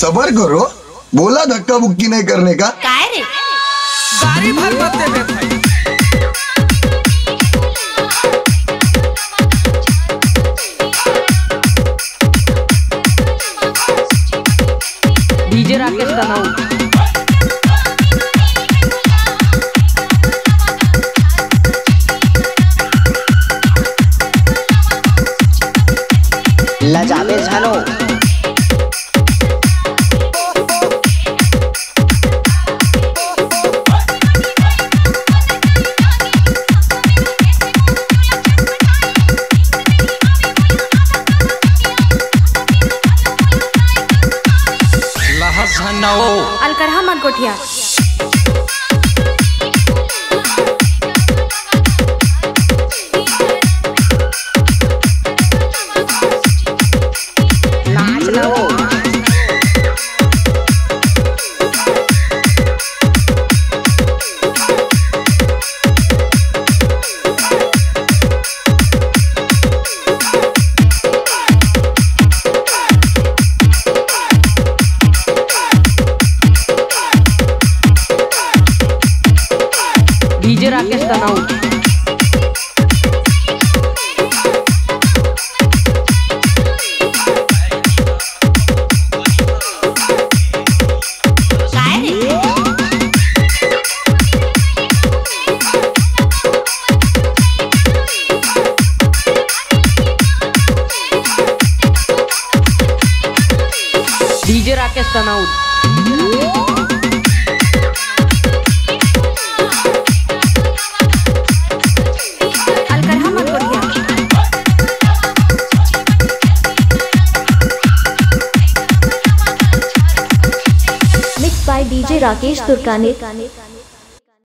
सबर करो। बोला धक्का बुक्की नहीं करने का। काय रे? गाड़ी भर मत देबे भाई। डीजे राकेश तनाऊ लजाबे झानो लहस हो। अलकरहा मन कोठिया डीजे राकेश रे DJ Rakesh bye DJ Rakesh Turkani